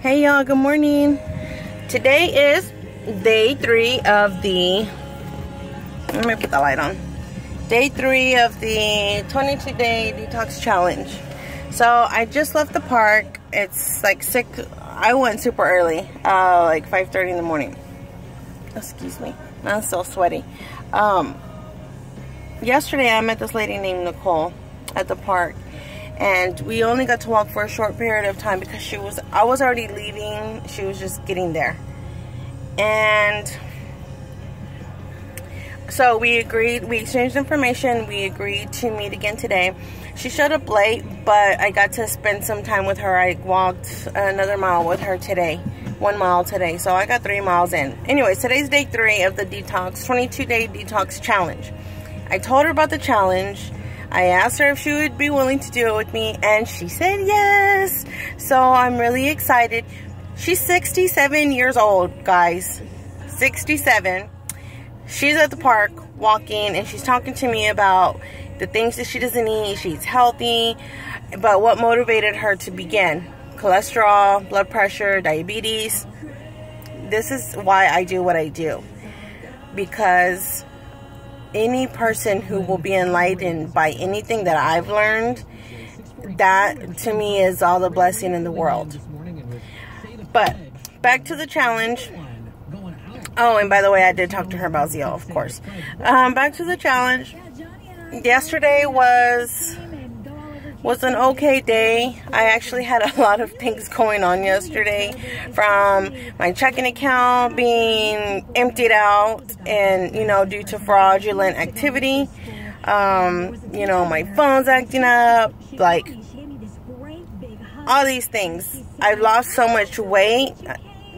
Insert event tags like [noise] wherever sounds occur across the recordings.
Hey y'all, good morning. Today is day three of the, let me put the light on. Day three of the 22 day detox challenge. So I just left the park. It's like six, I went super early, uh, like 5.30 in the morning. Excuse me, I'm still sweaty. Um, yesterday I met this lady named Nicole at the park and we only got to walk for a short period of time because she was I was already leaving. She was just getting there. And so we agreed we exchanged information. We agreed to meet again today. She showed up late but I got to spend some time with her. I walked another mile with her today one mile today. So I got three miles in. Anyways today's day three of the detox 22 day detox challenge. I told her about the challenge I asked her if she would be willing to do it with me and she said yes. So I'm really excited. She's 67 years old, guys. 67. She's at the park walking and she's talking to me about the things that she doesn't eat. She's healthy, but what motivated her to begin. Cholesterol, blood pressure, diabetes. This is why I do what I do. Because any person who will be enlightened by anything that I've learned, that to me is all the blessing in the world. But back to the challenge. Oh, and by the way, I did talk to her about Zeal, of course. Um, back to the challenge. Yesterday was was an okay day. I actually had a [laughs] lot of things going on yesterday from my checking account being emptied out and, you know, due to fraudulent activity. Um, you know, my phone's acting up, like all these things. I lost so much weight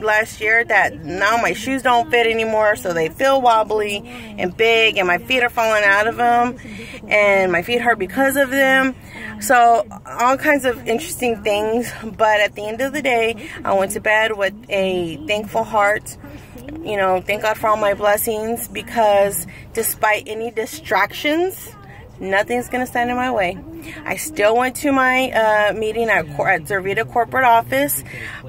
last year that now my shoes don't fit anymore so they feel wobbly and big and my feet are falling out of them and my feet hurt because of them. So all kinds of interesting things but at the end of the day I went to bed with a thankful heart. You know thank God for all my blessings because despite any distractions nothing's gonna stand in my way. I still went to my uh, meeting at, at Zurvita corporate office.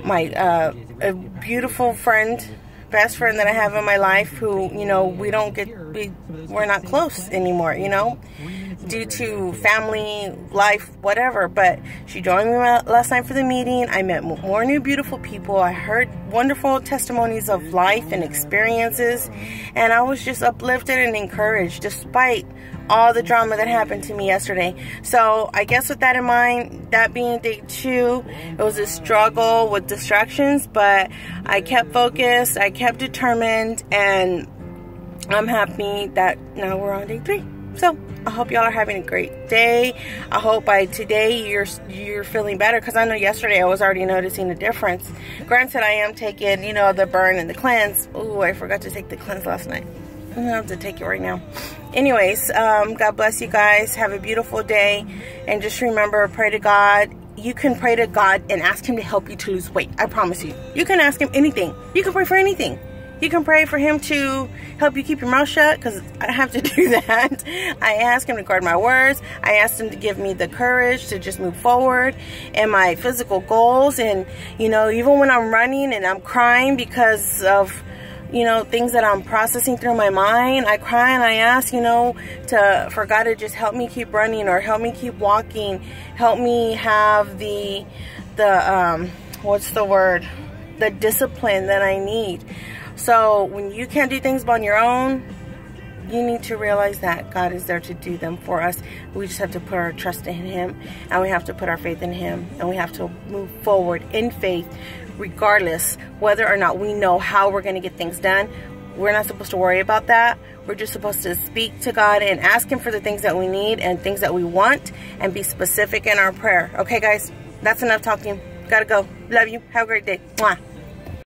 My uh, a beautiful friend, best friend that I have in my life, who you know we don't get we we're not close anymore. You know, due to family life, whatever. But she joined me last night for the meeting. I met more new beautiful people. I heard wonderful testimonies of life and experiences, and I was just uplifted and encouraged despite all the drama that happened to me yesterday. So I guess with that in mind, that being day two, it was a struggle with distractions, but I kept focused, I kept determined, and I'm happy that now we're on day three. So I hope y'all are having a great day. I hope by today you're you're feeling better because I know yesterday I was already noticing a difference. Granted, I am taking you know the burn and the cleanse. Oh, I forgot to take the cleanse last night. I'm gonna have to take it right now. Anyways, um, God bless you guys. Have a beautiful day. And just remember, pray to God. You can pray to God and ask Him to help you to lose weight. I promise you. You can ask Him anything. You can pray for anything. You can pray for Him to help you keep your mouth shut because I have to [laughs] do that. I ask Him to guard my words. I ask Him to give me the courage to just move forward and my physical goals. And, you know, even when I'm running and I'm crying because of you know, things that I'm processing through my mind. I cry and I ask, you know, to for God to just help me keep running or help me keep walking, help me have the the um what's the word? The discipline that I need. So when you can't do things on your own, you need to realize that God is there to do them for us. We just have to put our trust in Him and we have to put our faith in Him and we have to move forward in faith regardless whether or not we know how we're going to get things done. We're not supposed to worry about that. We're just supposed to speak to God and ask Him for the things that we need and things that we want and be specific in our prayer. Okay, guys? That's enough talking. Gotta go. Love you. Have a great day. Mwah.